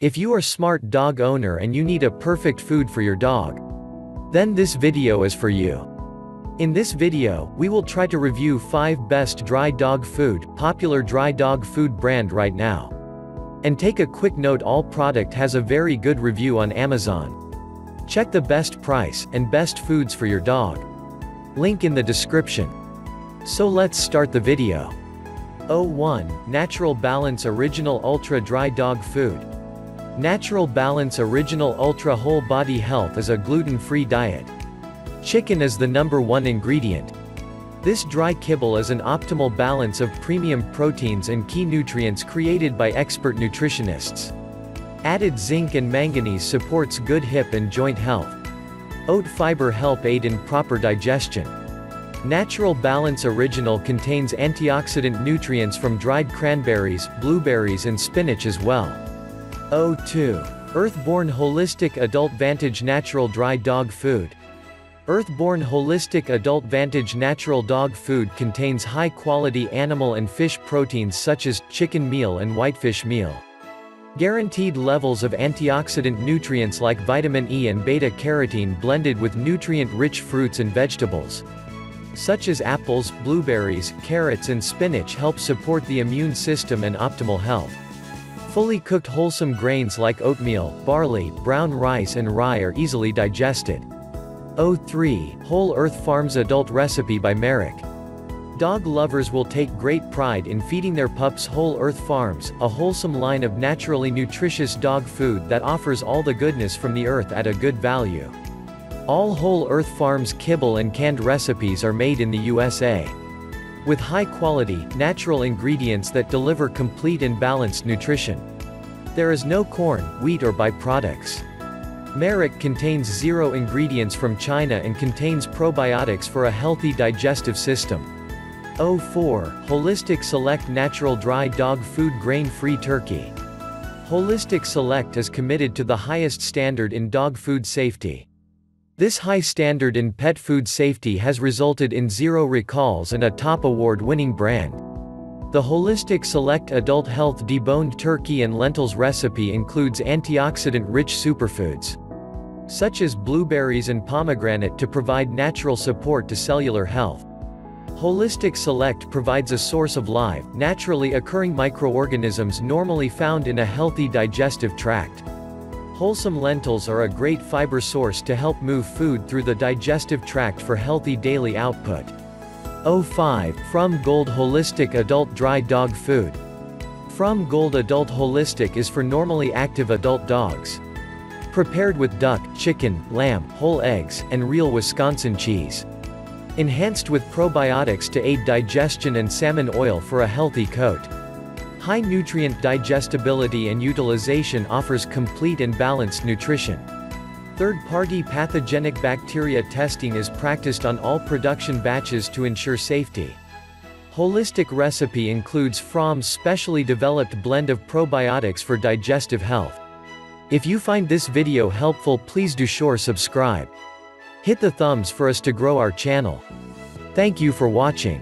If you are smart dog owner and you need a perfect food for your dog, then this video is for you. In this video, we will try to review 5 best dry dog food, popular dry dog food brand right now. And take a quick note all product has a very good review on Amazon. Check the best price, and best foods for your dog. Link in the description. So let's start the video. 01, Natural Balance Original Ultra Dry Dog Food. Natural Balance Original Ultra Whole Body Health is a gluten-free diet. Chicken is the number one ingredient. This dry kibble is an optimal balance of premium proteins and key nutrients created by expert nutritionists. Added zinc and manganese supports good hip and joint health. Oat fiber help aid in proper digestion. Natural Balance Original contains antioxidant nutrients from dried cranberries, blueberries and spinach as well. 02. Earthborn Holistic Adult Vantage Natural Dry Dog Food. Earthborn Holistic Adult Vantage Natural Dog Food contains high-quality animal and fish proteins such as, chicken meal and whitefish meal. Guaranteed levels of antioxidant nutrients like vitamin E and beta-carotene blended with nutrient-rich fruits and vegetables. Such as apples, blueberries, carrots and spinach help support the immune system and optimal health. Fully cooked wholesome grains like oatmeal, barley, brown rice and rye are easily digested. 03. Whole Earth Farms Adult Recipe by Merrick. Dog lovers will take great pride in feeding their pups Whole Earth Farms, a wholesome line of naturally nutritious dog food that offers all the goodness from the earth at a good value. All Whole Earth Farms kibble and canned recipes are made in the USA with high-quality, natural ingredients that deliver complete and balanced nutrition. There is no corn, wheat or byproducts. Merrick contains zero ingredients from China and contains probiotics for a healthy digestive system. 04. Holistic Select Natural Dry Dog Food Grain-Free Turkey. Holistic Select is committed to the highest standard in dog food safety. This high standard in pet food safety has resulted in zero recalls and a top award-winning brand. The Holistic Select Adult Health Deboned Turkey and Lentils recipe includes antioxidant-rich superfoods, such as blueberries and pomegranate to provide natural support to cellular health. Holistic Select provides a source of live, naturally occurring microorganisms normally found in a healthy digestive tract. Wholesome lentils are a great fiber source to help move food through the digestive tract for healthy daily output. 05. Fromm Gold Holistic Adult Dry Dog Food. Fromm Gold Adult Holistic is for normally active adult dogs. Prepared with duck, chicken, lamb, whole eggs, and real Wisconsin cheese. Enhanced with probiotics to aid digestion and salmon oil for a healthy coat. High nutrient digestibility and utilization offers complete and balanced nutrition. Third-party pathogenic bacteria testing is practiced on all production batches to ensure safety. Holistic recipe includes Fromm's specially developed blend of probiotics for digestive health. If you find this video helpful please do sure subscribe. Hit the thumbs for us to grow our channel. Thank you for watching.